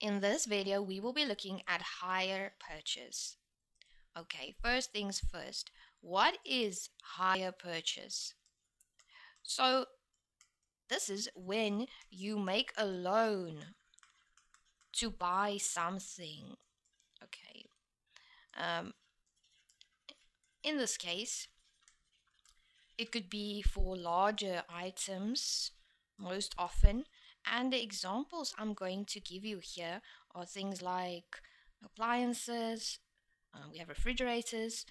In this video, we will be looking at hire purchase. Okay, first things first. What is hire purchase? So, this is when you make a loan to buy something. Okay. Um, in this case, it could be for larger items most often and the examples I'm going to give you here are things like appliances, uh, we have refrigerators,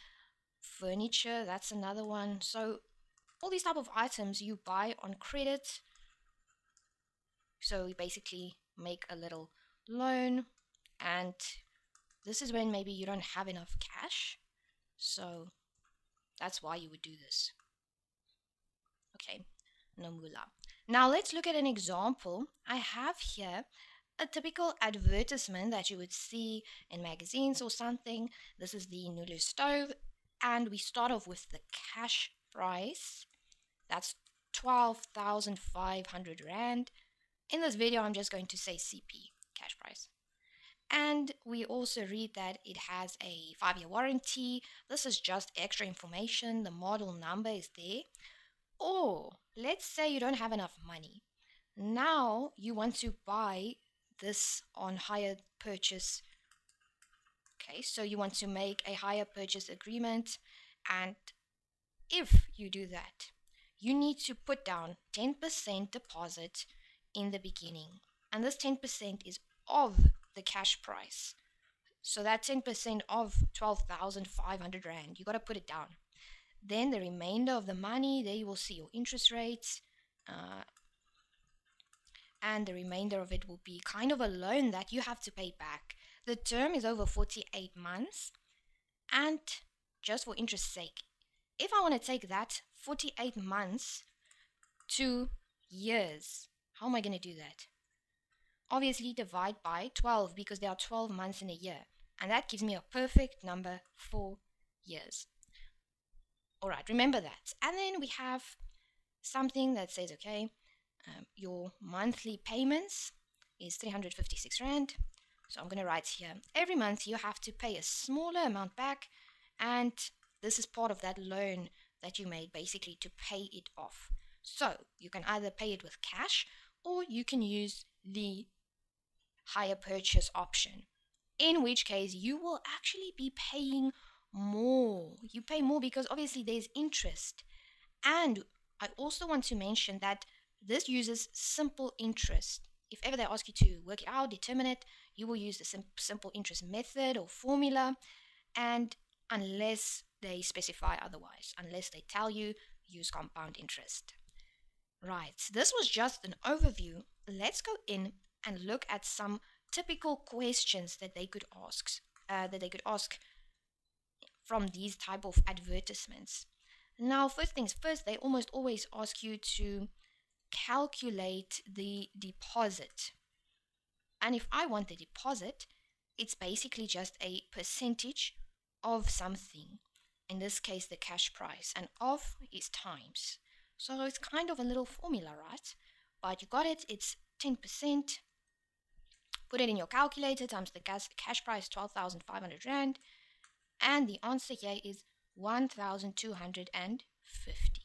furniture, that's another one. So all these type of items you buy on credit. So you basically make a little loan and this is when maybe you don't have enough cash. So that's why you would do this. Okay, Nomula. Now let's look at an example. I have here a typical advertisement that you would see in magazines or something. This is the Nulu stove and we start off with the cash price. That's 12,500 Rand. In this video, I'm just going to say CP, cash price. And we also read that it has a five-year warranty. This is just extra information. The model number is there. Or let's say you don't have enough money. Now you want to buy this on hire purchase. Okay, so you want to make a hire purchase agreement. And if you do that, you need to put down 10% deposit in the beginning. And this 10% is of the cash price. So that 10% of 12,500 Rand, you got to put it down. Then the remainder of the money, there you will see your interest rates. Uh, and the remainder of it will be kind of a loan that you have to pay back. The term is over 48 months. And just for interest sake, if I want to take that 48 months to years, how am I going to do that? Obviously divide by 12 because there are 12 months in a year. And that gives me a perfect number for years. All right, remember that. And then we have something that says, okay, um, your monthly payments is 356 Rand. So I'm going to write here, every month you have to pay a smaller amount back. And this is part of that loan that you made basically to pay it off. So you can either pay it with cash or you can use the hire purchase option, in which case you will actually be paying more. You pay more because obviously there's interest. And I also want to mention that this uses simple interest. If ever they ask you to work it out, determine it, you will use the sim simple interest method or formula. And unless they specify otherwise, unless they tell you, use compound interest. Right, this was just an overview. Let's go in and look at some typical questions that they could ask. Uh, that they could ask from these type of advertisements. Now, first things first, they almost always ask you to calculate the deposit. And if I want the deposit, it's basically just a percentage of something. In this case, the cash price. And of is times. So it's kind of a little formula, right? But you got it, it's 10%. Put it in your calculator times the cash, cash price, 12,500 Rand. And the answer here is 1250.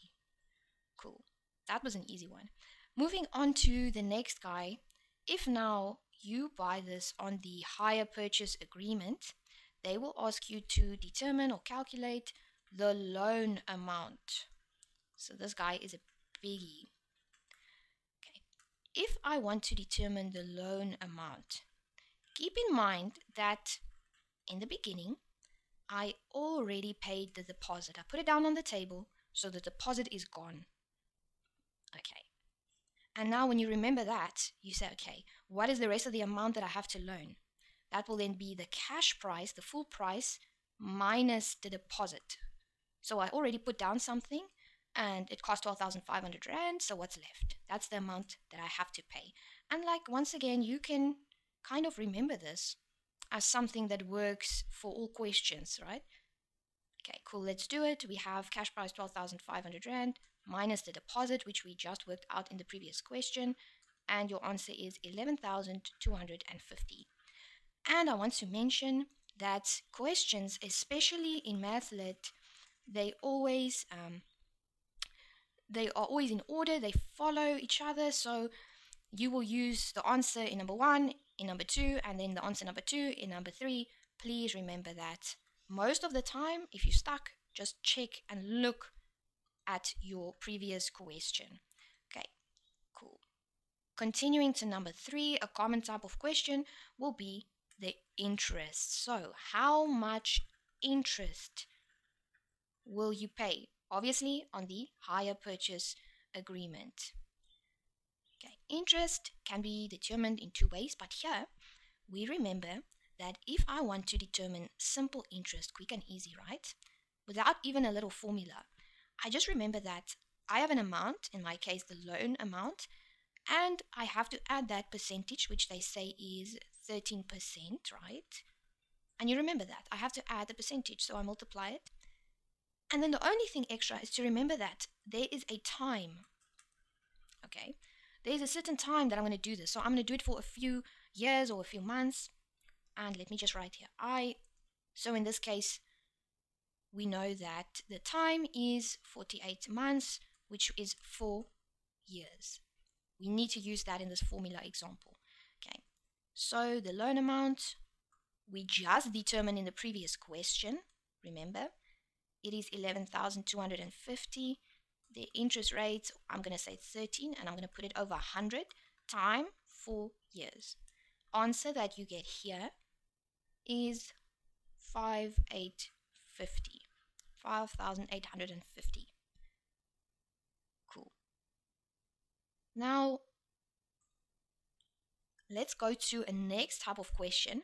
Cool. That was an easy one. Moving on to the next guy. If now you buy this on the hire purchase agreement, they will ask you to determine or calculate the loan amount. So this guy is a biggie. Okay. If I want to determine the loan amount, keep in mind that in the beginning, I already paid the deposit. I put it down on the table, so the deposit is gone. Okay. And now when you remember that, you say, okay, what is the rest of the amount that I have to loan? That will then be the cash price, the full price, minus the deposit. So I already put down something and it cost 12,500 Rand, so what's left? That's the amount that I have to pay. And like, once again, you can kind of remember this as something that works for all questions, right? Okay, cool, let's do it. We have cash price 12,500 Rand minus the deposit, which we just worked out in the previous question, and your answer is 11,250 And I want to mention that questions, especially in MathLit, they always um, they are always in order. They follow each other. So you will use the answer in number one, in number two, and then the answer number two in number three. Please remember that. Most of the time, if you're stuck, just check and look at your previous question. Okay, cool. Continuing to number three, a common type of question will be the interest. So, how much interest will you pay? Obviously, on the hire purchase agreement. Interest can be determined in two ways, but here we remember that if I want to determine simple interest, quick and easy, right? Without even a little formula, I just remember that I have an amount, in my case, the loan amount, and I have to add that percentage, which they say is 13%, right? And you remember that. I have to add the percentage, so I multiply it. And then the only thing extra is to remember that there is a time. Okay? There's a certain time that I'm going to do this. So I'm going to do it for a few years or a few months. And let me just write here. I, so in this case, we know that the time is 48 months, which is four years. We need to use that in this formula example. Okay, so the loan amount we just determined in the previous question, remember, it is 11,250. The interest rate, I'm going to say 13, and I'm going to put it over 100 time 4 years. Answer that you get here is 5850. 5,850. Cool. Now, let's go to a next type of question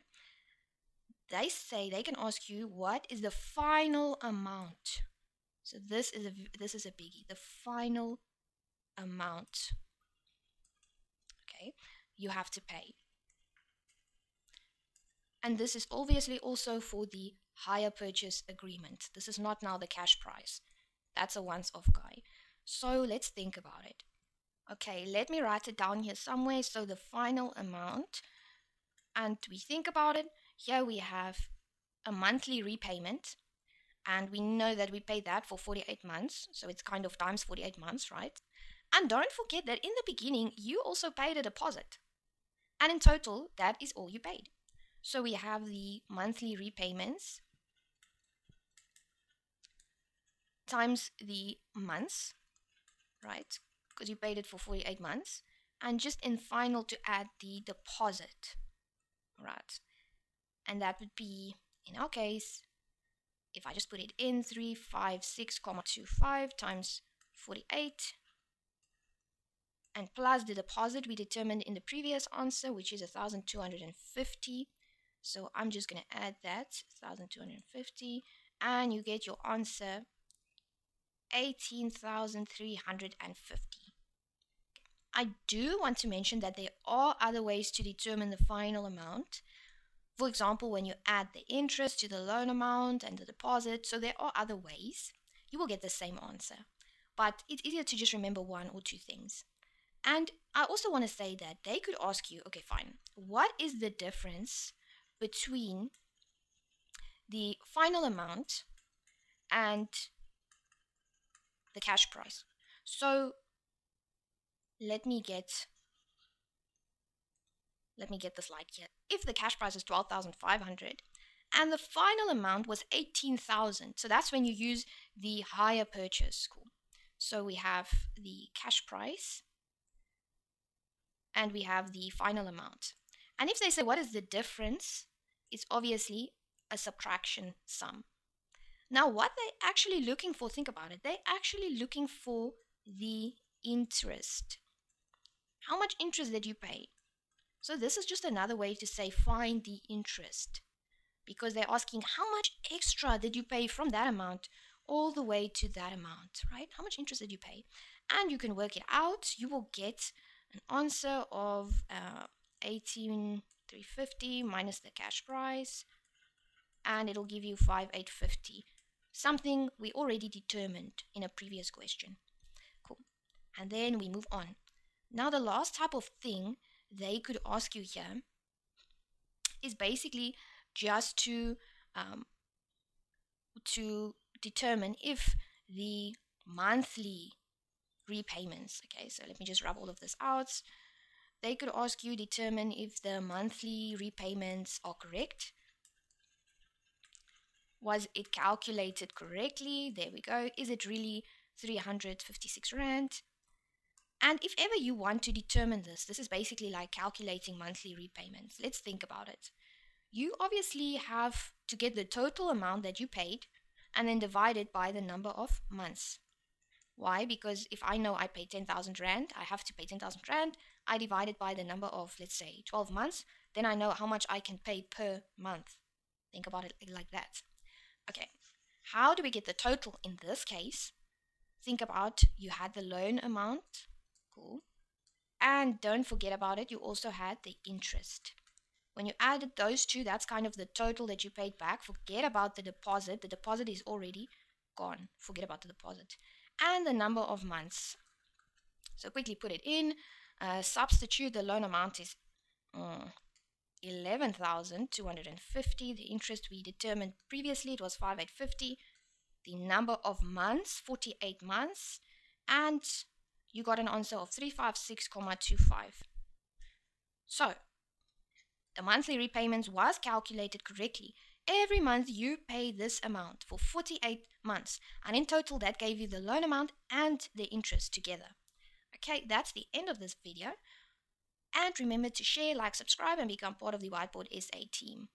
they say they can ask you what is the final amount. So this is a this is a biggie. The final amount. Okay, you have to pay. And this is obviously also for the hire purchase agreement. This is not now the cash price. That's a once off guy. So let's think about it. Okay, let me write it down here somewhere. So the final amount, and we think about it. Here we have a monthly repayment, and we know that we pay that for 48 months, so it's kind of times 48 months, right? And don't forget that in the beginning, you also paid a deposit. And in total, that is all you paid. So we have the monthly repayments times the months, right? Because you paid it for 48 months. And just in final to add the deposit, right? and that would be in our case if I just put it in 356,25 times 48 and plus the deposit we determined in the previous answer which is 1250 so I'm just going to add that 1250 and you get your answer 18,350 I do want to mention that there are other ways to determine the final amount for example, when you add the interest to the loan amount and the deposit, so there are other ways, you will get the same answer. But it's easier to just remember one or two things. And I also want to say that they could ask you, okay, fine, what is the difference between the final amount and the cash price? So let me get let me get the slide here. If the cash price is 12,500 and the final amount was 18,000, so that's when you use the hire purchase. Cool. So we have the cash price and we have the final amount. And if they say what is the difference, it's obviously a subtraction sum. Now, what they're actually looking for, think about it, they're actually looking for the interest. How much interest did you pay? So this is just another way to say find the interest because they're asking how much extra did you pay from that amount all the way to that amount, right? How much interest did you pay? And you can work it out. You will get an answer of uh, 18,350 minus the cash price and it'll give you 5,850. Something we already determined in a previous question. Cool. And then we move on. Now the last type of thing they could ask you here is basically just to um, to determine if the monthly repayments okay so let me just rub all of this out. They could ask you determine if the monthly repayments are correct. Was it calculated correctly? There we go. Is it really 356 rand and if ever you want to determine this this is basically like calculating monthly repayments let's think about it you obviously have to get the total amount that you paid and then divide it by the number of months. Why? Because if I know I pay 10,000 Rand, I have to pay 10,000 Rand, I divide it by the number of, let's say, 12 months, then I know how much I can pay per month. Think about it like that. Okay, how do we get the total in this case? Think about you had the loan amount, and don't forget about it, you also had the interest. When you added those two, that's kind of the total that you paid back. Forget about the deposit. The deposit is already gone. Forget about the deposit. And the number of months. So quickly put it in. Uh, substitute the loan amount is uh, 11,250. The interest we determined previously, it was 5850. The number of months, 48 months. And you got an answer of 356,25. So the monthly repayments was calculated correctly. Every month you pay this amount for 48 months, and in total that gave you the loan amount and the interest together. Okay, that's the end of this video. And remember to share, like, subscribe, and become part of the Whiteboard SA team.